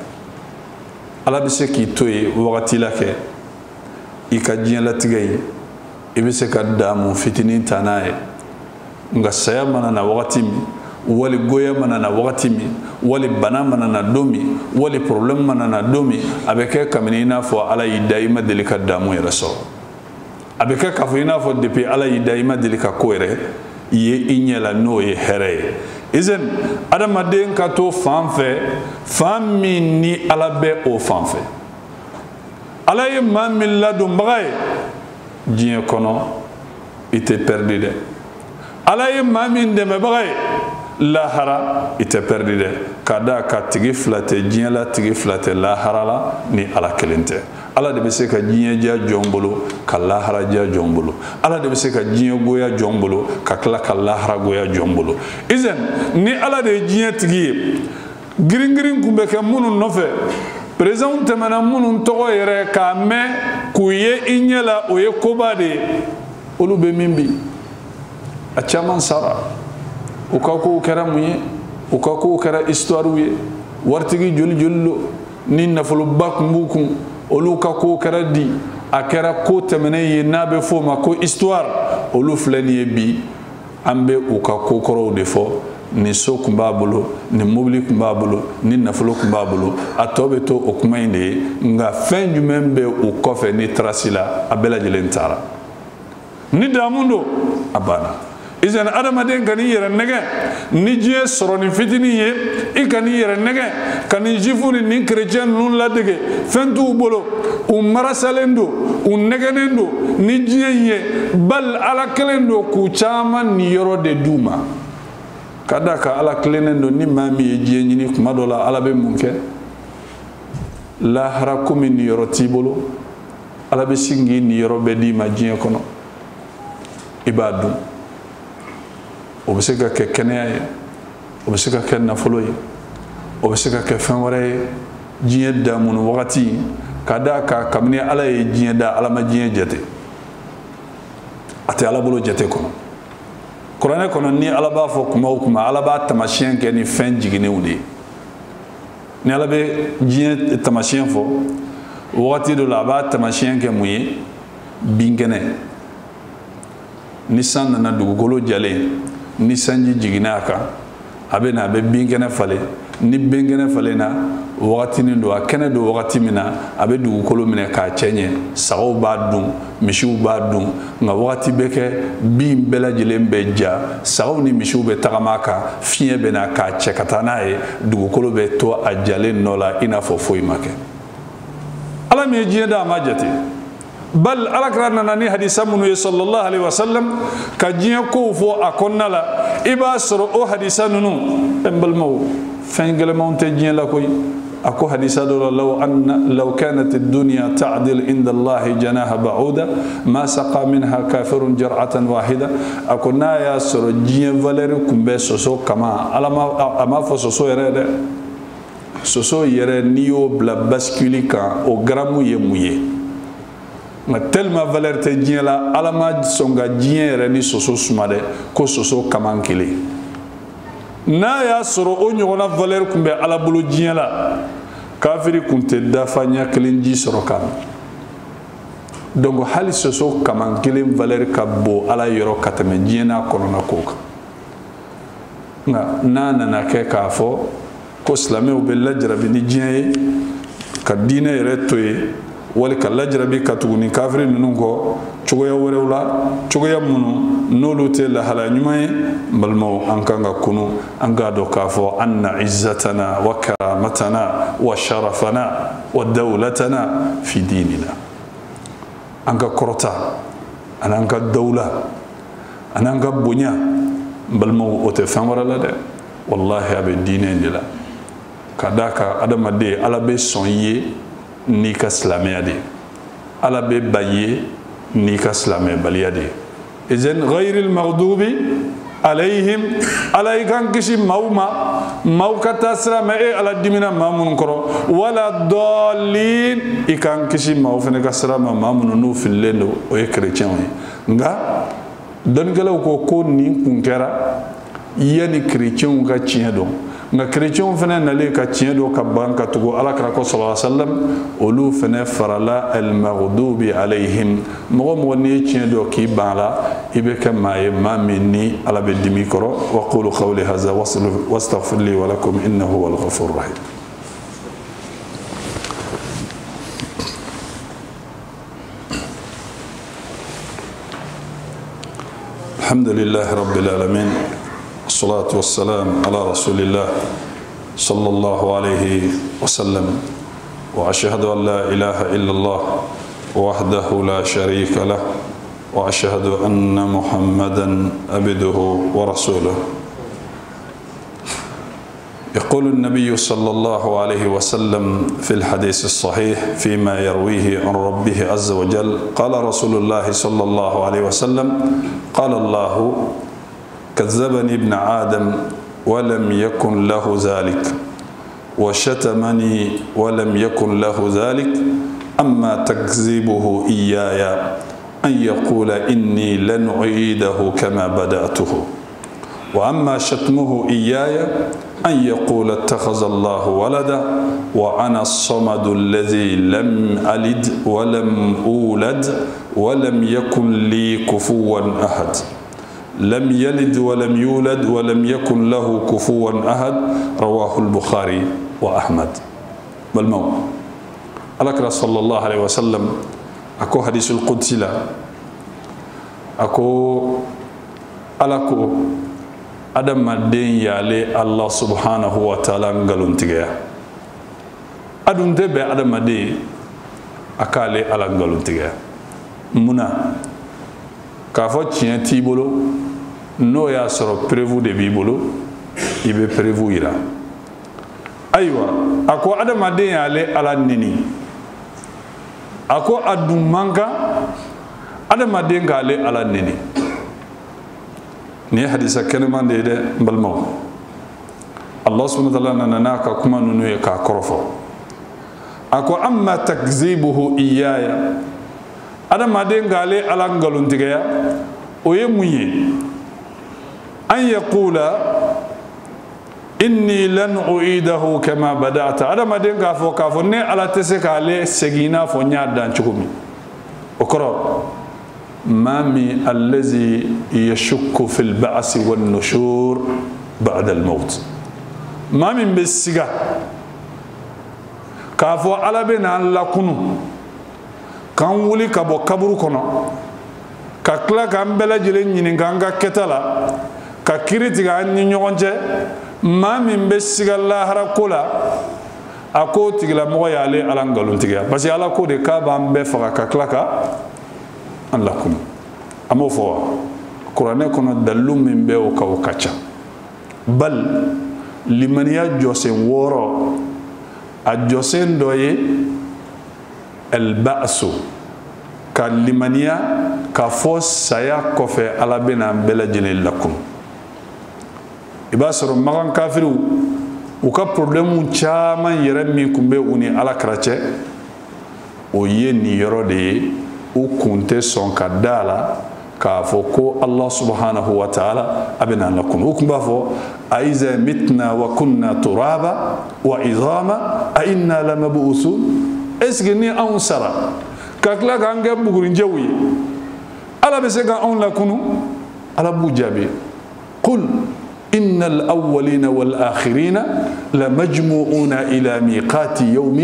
ala bɛ se k'i to yen wagati la kɛ i ka diɲɛlatigɛ ye i bɛ se ka damu fitinin ta n'a ye nka saya mana na wagati min wali goya mana na wagati min wali bana manana na don min wali problème manana domi a bɛ kɛ kamini i n'a fɔ ala y'i da i ma deli ka damu yɛrɛ sɔrɔ. A bɛ kɛ k'a fɔ i n'a fɔ depuis ala y'i da i ma deli ka ko yɛrɛ ye i ɲɛ la n'o ye hɛrɛ ye. Izin adamaden ka to fan fɛ fan min ni ala bɛ o fan fɛ. Ala ye maa min ladonbaga ye diɲɛ kɔnɔ i tɛ pɛridi dɛ. Ala ye maa min dɛmɛbaga ye lahara i tɛ pɛridi dɛ ka da ka tigi fila tɛ diɲɛ la tigi fila tɛ lahara la ni ala kelen tɛ. Ala de bɛ se ka diɲɛ diya jɔn bolo ka lahara diya jɔn bolo. Ala de bɛ se ka diɲɛ goya jɔn bolo ka tila ka lahara goya jɔn bolo. Izɛn ni ala de ye diɲɛ tigi ye girin girin kun bɛ kɛ minnu nɔfɛ. Perezanw tɛmɛna minnu tɔgɔ yɛrɛ k'a mɛn k'u ye i ɲɛ la o ye koba de ye. Olu bɛ min bi? A caman sara u ka kow kɛra mun ye u ka kow kɛra histoire ye. Waritigi joli joli lo ni nafoloba kun b'u kun olu ka kow kɛra di. A kɛra ko tɛmɛnen ye n'a bɛ fɔ o ma ko histoire. Olu filɛ nin ye bi an bɛ u ka ko kɔrɔw de fɔ. Nin so kun b'a bolo nin mobili kun b'a bolo nin nafolo kun b'a bolo. A tɔ bɛ to o kuma in de ye. Nka fɛn jumɛn bɛ u kɔfɛ ni tarasi la a bɛɛ lajɛlen taara. Ni damu don a banna izani adamaden ka n'i yɛrɛ nɛgɛ ni diɲɛ sɔrɔ nin fitinin ye i ka n'i yɛrɛ nɛgɛ ka nin jifu ni nin kerecɛn ninnu ladege fɛn t'u bolo u marasalen don u nɛgɛnen don ni diɲɛ in ye bali ala kelen don k'u caman ni yɔrɔ de d'u ma ka da ka ala tilennen don ni maa min ye diɲɛ ɲini kuma dɔ la ala bɛ mun kɛ lahara komi niyɔrɔ t'i bolo ala bɛ sin k'i niyɔrɔ bɛɛ d'i ma diɲɛ kɔnɔ i b'a dun o bɛ se ka kɛ kɛnɛya ye. O bɛ se ka kɛ nafolo ye. O bɛ se ka kɛ fɛn wɛrɛ ye. Diɲɛ damuni wagati ka da ka kabini ala ye diɲɛ da ala ma diɲɛ jate. A tɛ ala bolo jate kɔnɔ. Kuranɛ kɔnɔ ni ala b'a fɔ kuma o kuma ala b'a tamasiyɛn kɛ ni fɛn jiginnenw de ye. Ni ala bɛ diɲɛ tamasiyɛn fɔ wagati dɔ la a b'a tamasiyɛn kɛ mun ye? Binkɛnɛ. Ni san nana dugukolo jalen ni sanji jiginna a kan a bɛ na a bɛ binkɛnɛ falen. Ni binkɛnɛ falen na wagatinin don a kɛnɛ don wagati min na a bɛ dugukolo minɛ k'a cɛ ɲɛ. Sagaw b'a dun misiw b'a dun. Nka wagati bɛ kɛ bin bɛɛ lajɛlen bɛ ja. Sagaw ni misiw bɛ tagama a kan. Fiɲɛ bɛ na k'a cɛ ka taa n'a ye. Dugukolo bɛ to a jalen nɔ la i n'a fɔ foyi ma kɛ. Ala min ye diɲɛ da a ma jate بل ألاك رانا ناني حديثة منو صلى الله عليه وسلم كجين كوفو أكونا لا. إبا سرو أو حديثة ننو. أمبل مو. فنجل مون تجين لكوي. أكو حديثة سادو لو أن لو كانت الدنيا تعدل عند الله جناها بعودة ما سقى منها كافر جرعة واحدة. أكونا يا سرو جين فاليري كم بسوسو كما. على ما أما فسوسو يرد سوسو يرد نيو بلا بسكولي أو غرامو يمويي nka tellement valeur tɛ diɲɛ la ala ma sɔn ka diɲɛ yɛrɛ ni soso suma dɛ ko soso kaman kelen n'a y'a sɔrɔ o ɲɔgɔnna valeur kun bɛ ala bolo diɲɛ la. Kafiri kun tɛ dafa ɲɛ kelen ji sɔrɔ ka min donc hali soso kaman kelen valeur ka bon ala yɔrɔ ka tɛmɛ diɲɛ n'a kɔnɔna kow kan. Nka n'a nana kɛ k'a fɔ ko silamɛw bɛ lajarabi ni diɲɛ ye ka diinɛ yɛrɛ to yen wali ka lajarabi ka tugu ni kafiri ninnu kɔ cogoya wɛrɛw la cogoya minnu n'olu tɛ lahala ɲuman ye n balimaw an kan ka kunu an k'a dɔn k'a fɔ izzatana wa karamatana wa sharafana wa dawlatana fi dinina an ka kɔrɔta ka dawla an'an ka bonya n balimaw o tɛ fɛn la dɛ wallahi a bɛ diinɛ in de la ka نيكا سلامي دي على بباي نيكا سلامي بليا إذن غير المغضوب عليهم على إيكان كشي موما مو كتا سلامي إيه على الدمينة مامون كرو ولا دولين إيكان كشي مو فنكا سلامي مامون نو في الليل ويكري جاوي نغا دنجلو كو كون نين كون كرا يعني كريتيون كا تشيه nka kerecɛnw fana nalen ka tiɲɛ dɔ ka ban ka tugu alakira kɔ sɔrɔ sallam olu fana farala almaghdubi alayhim mɔgɔ mɔgɔ n'i ye tiɲɛ dɔ k'i ban la i bɛ kɛ maa ye maa min ni ala bɛ dimi kɔrɔ wa qulu qawli hadha wastaghfir li wa lakum innahu huwal ghafurur rahim الحمد لله رب العالمين والصلاة والسلام على رسول الله صلى الله عليه وسلم. وأشهد أن لا إله إلا الله وحده لا شريك له وأشهد أن محمدا عبده ورسوله. يقول النبي صلى الله عليه وسلم في الحديث الصحيح فيما يرويه عن ربه عز وجل قال رسول الله صلى الله عليه وسلم قال الله كذبني ابن آدم ولم يكن له ذلك وشتمني ولم يكن له ذلك أما تكذيبه إياي أن يقول إني لن أعيده كما بدأته. وأما شتمه إياي أن يقول اتخذ الله ولدا وأنا الصمد الذي لم ألد ولم أولد ولم يكن لي كفوا أحد. لم يلد ولم يولد ولم يكن له كفوا أحد رواه البخاري وأحمد بالمو الأكرم صلى الله عليه وسلم أكو حديث القدس لا أكو ألكو adamaden yale allah subhanahu wa taala ngalontigiya adun tɛ bɛn adamaden a k'ale ala ngalontigiya munna k'a fɔ tiɲɛ t'i bolo n'o y'a sɔrɔ perewu de b'i bolo i bɛ perewu yira. Ayiwa a ko adamaden y'ale ala nini a ko a dun man kan adamaden k'ale ala nini ni ye hadisa kɛnɛman de ye dɛ n balimaw. Allah subhanahu wa ta'ala nana n'a ka kuma ninnu ye k'a kɔrɔfɔ. A ko amma takzibuhu iyaya. Adamaden k'ale ala nkalontigɛya o ye mun ye? Ala tɛ se k'ale segin i n'a fɔ n y'a dan cogo min o kɔrɔ ma min allazi yashukku fi lba'si wannushur ba'da almaut maa min bɛ siga k'a fɔ ala bɛ n'an lakunu k'an wuli ka bɔ kaburu kɔnɔ ka tila k'an bɛɛ lajɛlen ɲininka an ka kɛta la ka kiri tigɛ an ni ɲɔgɔn cɛ maa min bɛ siga lahara ko la a ko tigilamɔgɔ y'ale ala nkalontigiya parce que ala ko de k'a b'an bɛɛ faga ka tila ka an lakunu an b'o fɔ wa? Kuranɛ kɔnɔ dalilu min bɛ o kan o ka ca. Bali limaniya jɔsen wɔɔrɔ a jɔsen dɔ ye ɛlba'aso ka limaniya k'a fɔ saya kɔfɛ ala bɛna an bɛɛ lajɛlen lakunu i b'a sɔrɔ magan kafiriw u ka problɛmu caman yɛrɛ min kun bɛ u ni ala kɛra cɛ o ye nin yɔrɔ de ye u kun tɛ sɔn ka da a la k'a fɔ ko allah subhanahu wa ta'ala a bɛna lakunu u kun b'a fɔ aiza mitna wa kunna turaba wa idama a inna lamabuusun est ce que ni anw sara ka tila k'an kɛ bugurinjɛw ye ala bɛ se ka anw lakunu ala b'u jaabi qul إن الأولين والآخرين لمجموعون إلى ميقات يوم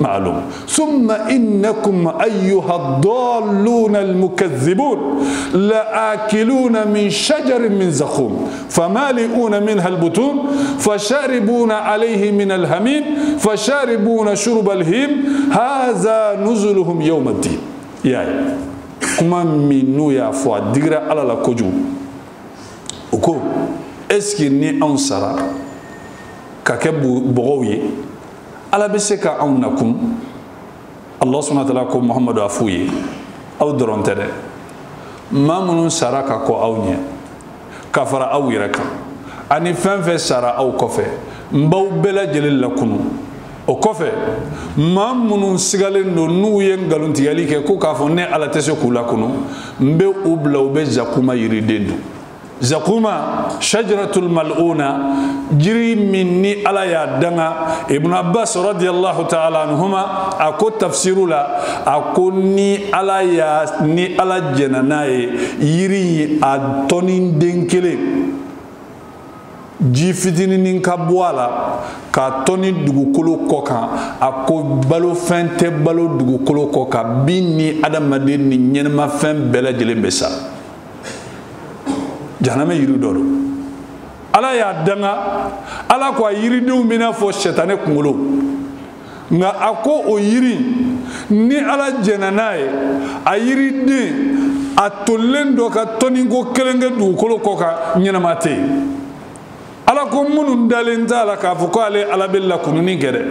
معلوم. ثم إنكم أيها الضالون المكذبون لآكلون من شجر من زخوم فمالئون منها البطون فشاربون عليه من الهمين فشاربون شرب الهيم. هذا نزلهم يوم الدين. يا كما منو يا ديغرا على لا كوجو وكو est ce que ni anw sara ka kɛ bɔgɔw ye? Ala bɛ se ka anw nakun. Allah subhanahu wa ta'ala ko muhamadu a f'u ye. Aw dɔrɔn tɛ dɛ. Maa minnu sara ka kɔ aw ɲɛ ka fara aw yɛrɛ kan. Ani fɛn fɛn sara aw kɔfɛ n b'aw bɛɛ lajɛlen lakunu. O kɔfɛ maa minnu sigalen don n'u ye nkalontigɛli kɛ ko k'a fɔ ne ala tɛ se k'u lakunu n bɛ u bila u bɛ zakuma yiriden dun zakuma shajaratul mal'una jiri min ni ala y'a danga. Ibn abbas radiyallahu ta'ala anhuma a ko tafsiru la a ko ni ala y'a ni ala jɛna n'a ye yiri a tɔni den kelen ji fitininin ka bɔ a la k'a tɔni dugukolo kɔ kan a ko balofɛn tɛ balo dugukolo kɔ kan bin ni adamaden ni ɲɛnɛmafɛn bɛɛ lajɛlen bɛ sa jahanama yiri dɔ don ala y'a danga ala ko a yiridenw bɛna fɔ sɛtanɛ kunkolo. Nka a ko o yiri ni ala jɛna n'a ye a yiriden a tolilen dɔ ka tɔniko kelen kɛ dugukolo kɔ kan ɲɛnama tɛ yen ala ko minnu dalen t'a la k'a fɔ ko ale ala bɛ lakununi kɛ dɛ.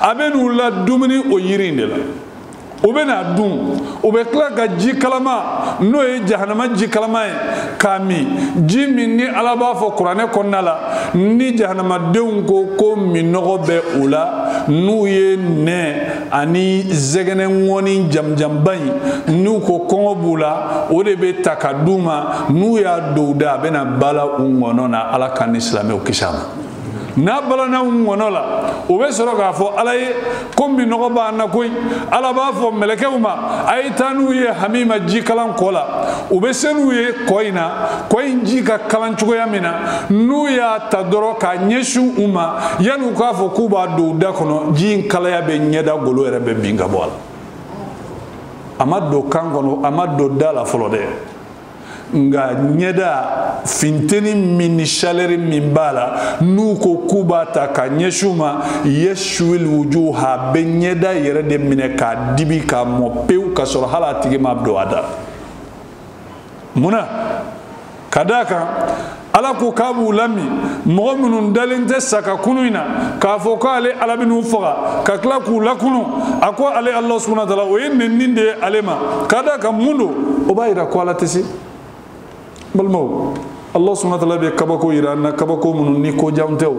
A bɛ n'u la dumuni o yiri in de la u bɛ n'a dun. U bɛ tila ka ji kalama. N'o ye jahanama ji kalama ye k'a min ji min ni ala b'a fɔ kuranɛ kɔnɔna la ni jahanamadenw ko ko minɔgɔ bɛ u la n'u ye nɛ ani zɛgɛnɛ ŋɔni jamujanba in n'u ko kɔngɔ b'u la o de bɛ ta ka d'u ma n'u y'a u da a bɛna bala u ŋɔnɔ na ala k'an ni silamɛw kisi a ma n'a balana ŋɔnɔ la o bɛ sɔrɔ k'a fɔ ala ye ko minɔgɔ b'an na koyi. Ala b'a fɔ mɛlɛkɛw ma a ye taa n'u ye hami ma ji kalan kɔ la. U bɛ se n'u ye kɔ in na kɔ in ji ka kalan cogoya min na. N'u y'a ta dɔrɔn k'a ɲɛsin u ma yanni u k'a fɔ k'u b'a don u da kɔnɔ ji in kalaya bɛ ɲɛda golo yɛrɛ bɛ bin ka bɔ a la. A ma don kan kɔnɔ a ma don da la fɔlɔ dɛ nga ɲɛda finteni min ni chaleur min b'a la n'u ko k'u b'a ta ka ɲɛsin ma yeshuil wujuha bɛ ɲɛda yɛrɛ de minɛ k'a dibi k'a mɔ pewu k'a sɔrɔ hali a tigi ma don a da munna ka d'a kan ala ko k'a b'u lami mɔgɔ minnu dalen tɛ saka kunu in na k'a fɔ ko ale ala binu n'u faga ka tila k'u lakunu a ko ale ala subahana taala o ye nɛnini de ye ale ma ka d'a kan mun don o b'a yira ko ala tɛ se balimaw allah subhanahu wa ta'ala bɛ kabako yira an na kabako minnu ni ko janw tɛ o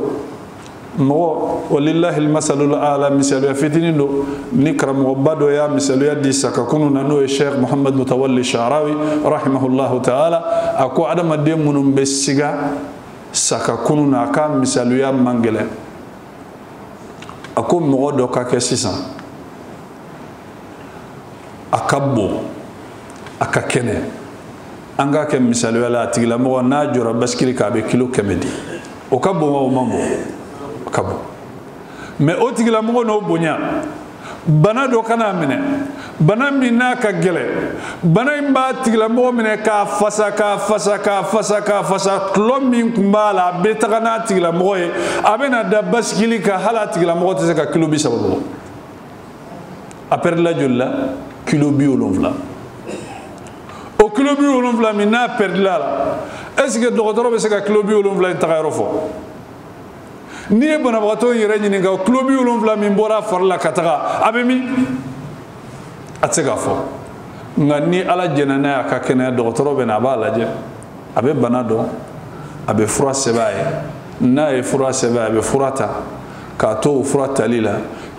mɔgɔ walilahi almasalul ala misaliya fitinin don ni karamɔgɔba dɔ y'a misaliya di sakakunu na n'o ye sheikh muhammad mutawalli sharawi rahimahullahu ta'ala a ko adamaden minnu bɛ siga saka kunu na ka misaliya man gɛlɛn a ko mɔgɔ dɔ ka kɛ sisan a ka an k'a kɛ misaliya la a tigilamɔgɔ n'a jɔra basikili kan a bɛ kilo kɛmɛ di o ka bon wa o man bon o ka bon mɛ o tigilamɔgɔ n'o bonya. Bana dɔ kana minɛ bana min n'a ka gɛlɛ bana in b'a tigilamɔgɔ minɛ k'a fasa k'a fasa k'a fasa k'a fasa. Tulɔ min kun b'a la a bɛ taga n'a tigilamɔgɔ ye a bɛna da basikili kan hali a tigilamɔgɔ tɛ se ka kilo bi saba bɔ a pɛrɛdila joli la kilo bi wolonfila o kilo bi wolonfila min n'a pɛrɛdila la est ce que dɔgɔtɔrɔ bɛ se ka kilo bi wolonfila in taga yɔrɔ fɔ n'i ye banabagatɔ in yɛrɛ ɲininka o kilo bi wolonfila min bɔra a fari la ka taga a bɛ min a tɛ se k'a fɔ nka ni ala jɛnna n'a ye a ka kɛnɛya dɔgɔtɔrɔ bɛ na a b'a lajɛ a bɛ bana dɔn a bɛ fura sɛbɛn a ye n'a ye fura sɛbɛn a bɛ fura ta k'a to o fura tali la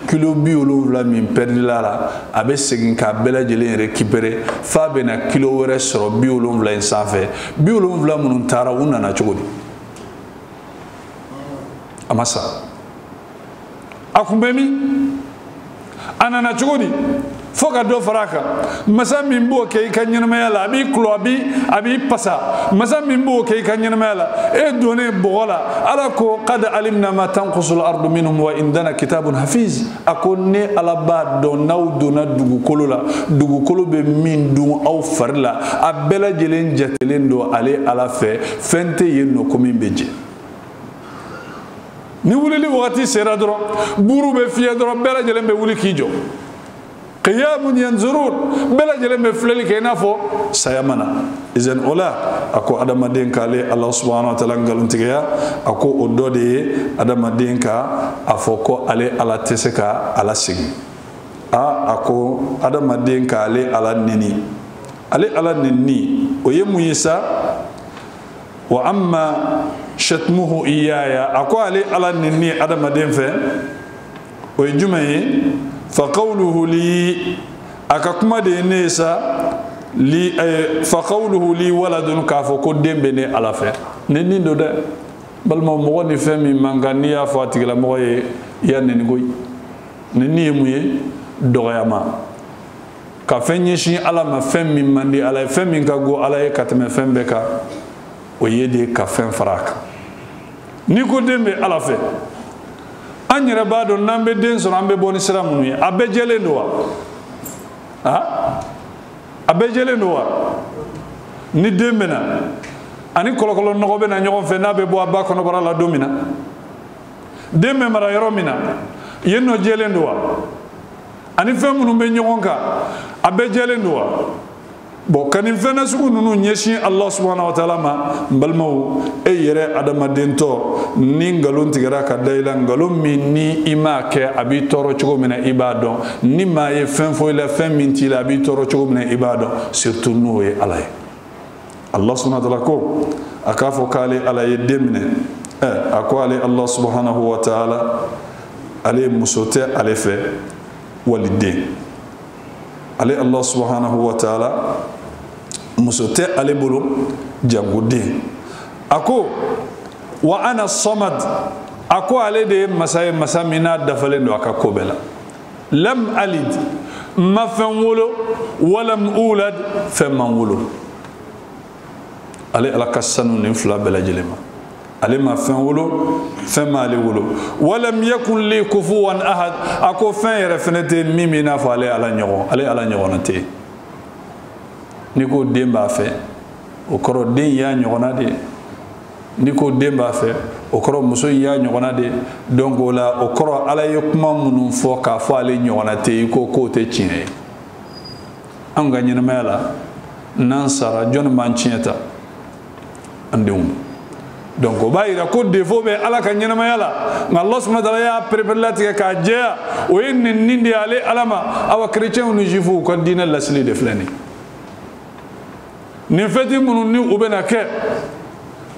kilo bi wolonfila min pɛridila la a bɛ segin k'a bɛɛ lajɛlen récupérer f'a bɛna kilo wɛrɛ sɔrɔ bi wolonfila in sanfɛ. Bi wolonfila minnu taara u nana cogo di? A ma sa. A kun bɛ min? A nana cogo di fo ka dɔ fara a kan masa min b'o kɛ i ka ɲɛnamaya la a b'i kulɔ a b'i a b'i pasa masa min b'o kɛ i ka ɲɛnamaya la e donnen bɔgɔ la ala ko kad alimna ma tanqusul ardu minhum wa indana kitabun hafiz a ko ne ala b'a dɔn n'aw donna dugukolo la dugukolo bɛ min dun aw fari la a bɛɛ lajɛlen jatelen don ale ala fɛ fɛn tɛ yen nɔ ko min bɛ jɛ ni wulili wagati sera dɔrɔn buru bɛ fiyɛ dɔrɔn bɛɛ lajɛlen bɛ wuli k'i jɔ qiyamun yanzurun. Bɛɛ lajɛlen bɛ filɛli kɛ i n'a fɔ saya mana? Izan o la a ko adamaden k'ale ala subhanahu wa taala nkalontigiya a ko o adamaden ka a fɔ ko ale ala tɛ ala sigi a a adamaden k'ale ala neni ale ala neni o ye wa amma shatmuhu iyaya. A ko ale ala neni adamaden fɛ o ye jumɛn ye fa qawluhu li aka ka kuma de ne sa li eh, fa qawluhu li waladun k'a fɔ ko den ne ala ne nin do dɛ. Balima mɔgɔ ni fɛn min man kan n'i y'a fɔ a tigilamɔgɔ ye i y'a neni koyi. Ni nin ye mun ye? Dɔgɔyama ka fɛn ɲɛsin ala ma fɛn min man ala ka go ala ye o ye de ka n'i ko ala an yɛrɛ b'a dɔn n'an bɛ den sɔrɔ an bɛ bɔ ni sira minnu ye. A bɛɛ jɛlen don wa? A? A bɛɛ jɛlen don wa? Ni den bɛ na ani kɔlɔkɔlɔ nɔgɔ bɛ na ɲɔgɔn fɛ n'a bɛ bɔ a ba kɔnɔbara la don min na. Den bɛ mara yɔrɔ min na yen nɔ jɛlen don wa? Ani fɛn minnu bɛ ɲɔgɔn kan a bɛɛ jɛlen don wa bɔn ka nin fɛn nasugu ninnu ɲɛsin ala subahana wa taala ma n balimaw e yɛrɛ adamadentɔ ni nkalon tigɛra ka da i la nkalon min ni i m'a kɛ a b'i tɔɔrɔ cogo min na i b'a dɔn ni maa ye fɛn fɔ i la fɛn min t'i la a b'i tɔɔrɔ cogo min i b'a dɔn surtout n'o ye ala ye ala subahana wa ko a k'a fɔ k'ale ala ye den minɛ ɛ a ko ale ala subahanahu wa ale muso tɛ ale fɛ wali den ale ala subahanahu wa muso tɛ ale bolo jango den a ko wa ana samad a ko ale de ye masa ye masa min n'a dafalen don a ka ko bɛɛ la lam alid n ma fɛn wolo walam ulad fɛn man wolo ale ala ka sanu nin fila bɛɛ lajɛlen ma ale ma fɛn wolo fɛn ma ale wolo walam yakun li kufuwan ahad a ko fɛn yɛrɛ fɛnɛ tɛ min min n'a fɔ ale ala ɲɔgɔn ale ala ɲɔgɔnna tɛ yen n'i ko den b'a fɛ o kɔrɔ den y'a ɲɔgɔnna de. N'i ko den b'a fɛ o kɔrɔ muso y'a ɲɔgɔnna de. Donc o la o kɔrɔ ala ye kuma minnu fɔ k'a fɔ ale ɲɔgɔnna tɛ yen i ko k'o tɛ tiɲɛ ye. Anw ka ɲɛnamaya la n'an sara jɔnni b'an tiɲɛ ta? An denw. Donc o b'a yira ko defo bɛ ala ka ɲɛnamaya la. Nka ala subahana taala y'a pereperelatigɛ k'a jɛya. O ye nɛnini de ye ale ala ma. Awa kerecɛnw ni jufuw ka diinɛ lasili de filɛ nin nin fɛti minnu ni u bɛna kɛ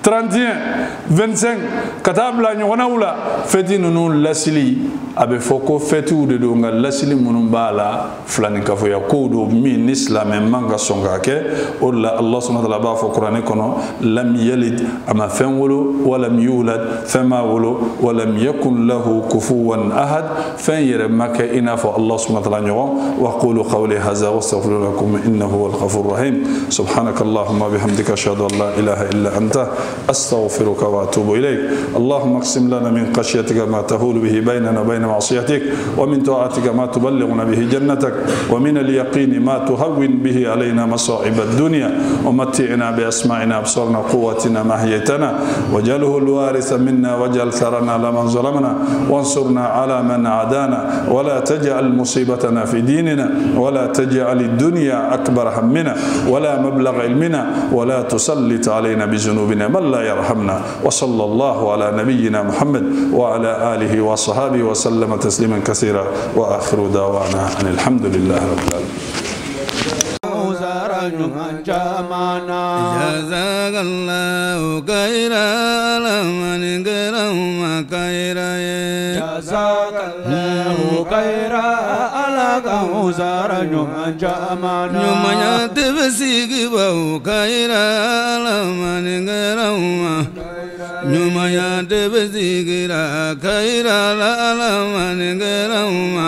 31 25 ka taa bila ɲɔgɔnnaw la fɛti ninnu lasili a bɛ fɔ ko fɛtiw de don nka lasili minnu b'a la filanikafoya kow don min ni silamɛ man ka sɔn k'a kɛ o de la subhanahu wa ta'ala b'a fɔ kuranɛ kɔnɔ lam yalid a ma fɛn wolo walam yulad fɛn m'a wolo walam yakun lahu kufuwan ahad fɛn yɛrɛ ma kɛ i n'a fɔ subhanahu wa ta'ala ɲɔgɔn wa qulu qawli hadha wa astaghfiru lakum innahu huwal ghafurur rahim subhanaka allahumma bihamdika ashhadu an la ilaha illa anta wa atubu ilayk اللهم اقسم لنا من خشيتك ما تهول به بيننا وبين معصيتك ومن طاعتك ما تبلغنا به جنتك ومن اليقين ما تهون به علينا مصائب الدنيا. ومتعنا بأسماعنا أبصرنا قوتنا ما هيتنا. وجله الوارث منا واجعل ثرنا لمن ظلمنا. وانصرنا على من عادانا. ولا تجعل مصيبتنا في ديننا ولا تجعل الدنيا أكبر همنا ولا مبلغ علمنا. ولا تسلط علينا بذنوبنا. من لا يرحمنا. وصلى الله على نبينا محمد وعلى آله وصحابه وسلم تسليما كثيرا. وآخر دعوانا أن الحمد لله رب العالمين. جزاك الله خيرا لمن كرم خيرا جزاك الله kaira ala kau sara nyuma jaman nyuma nyate besigi kaira ala manengera uma. Nyuma nyate besigi ra kaira ala manengera uma.